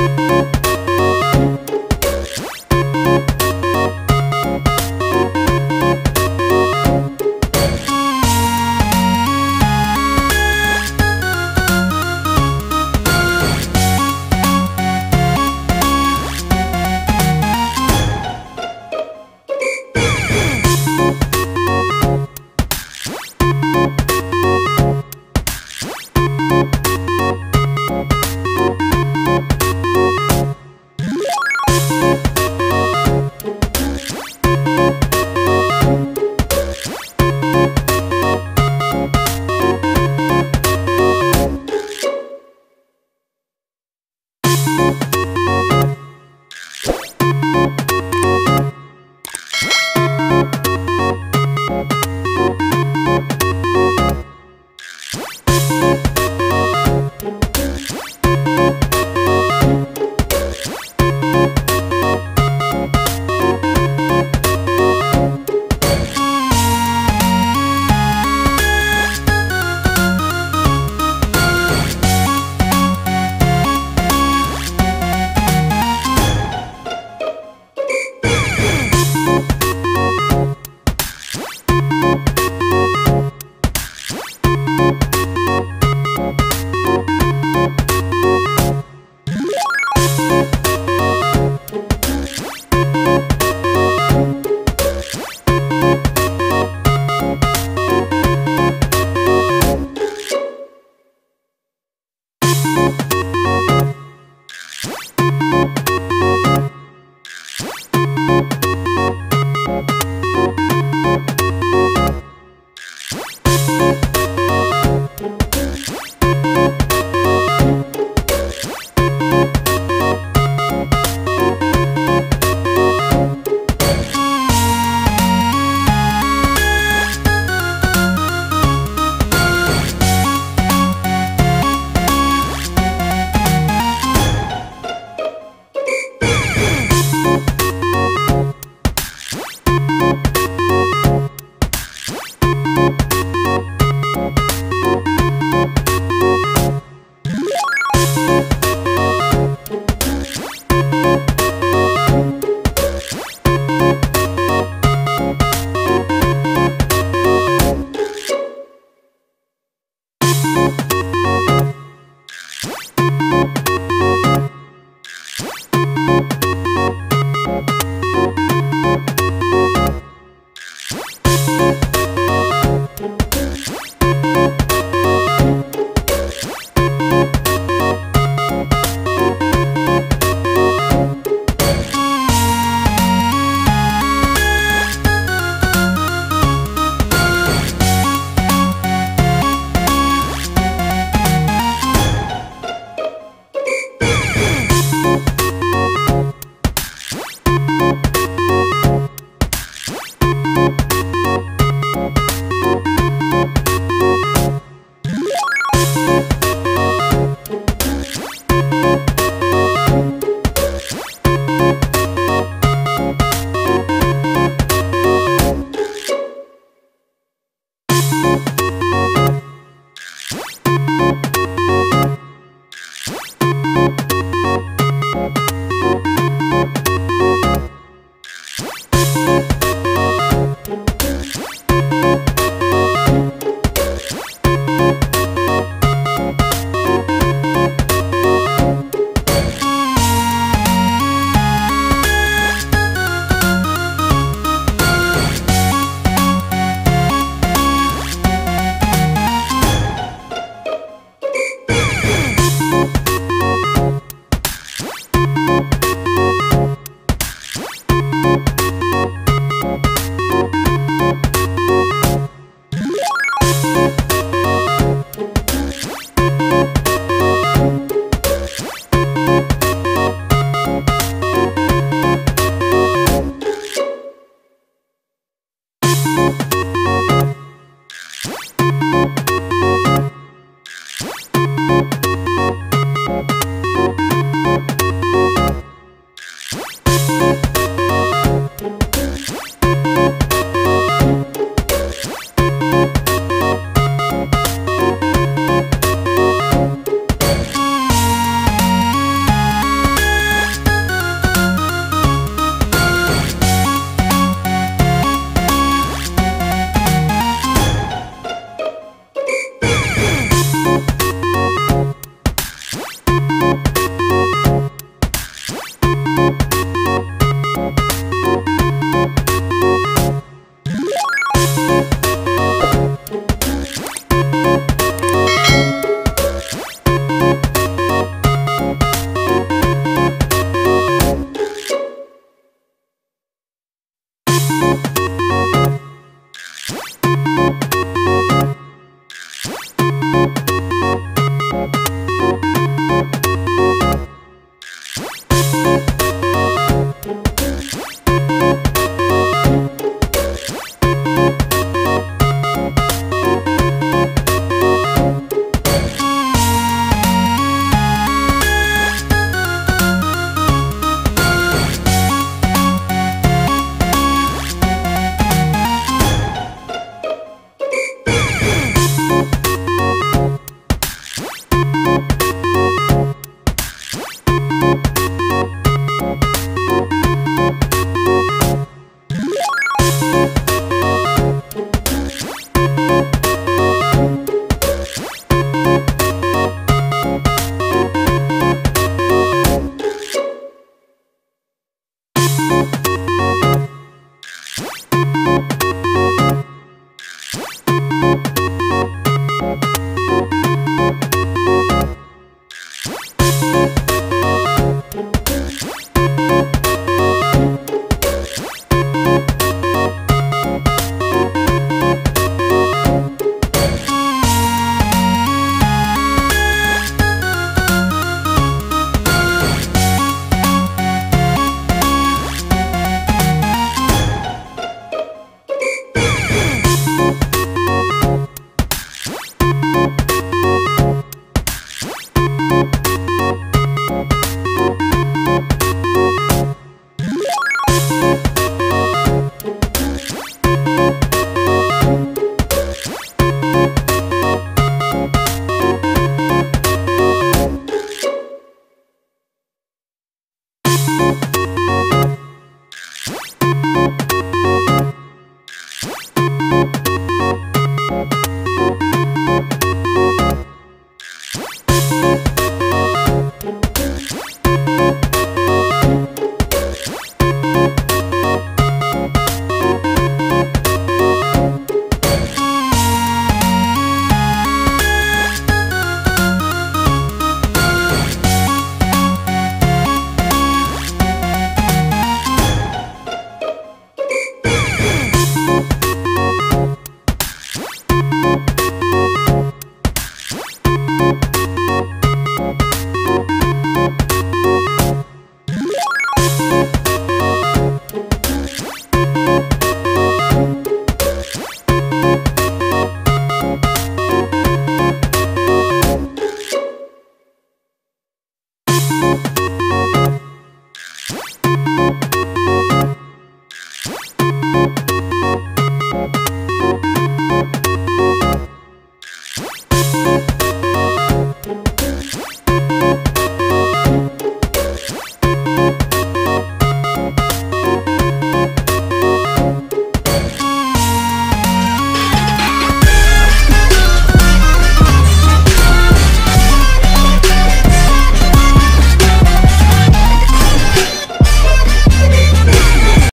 you.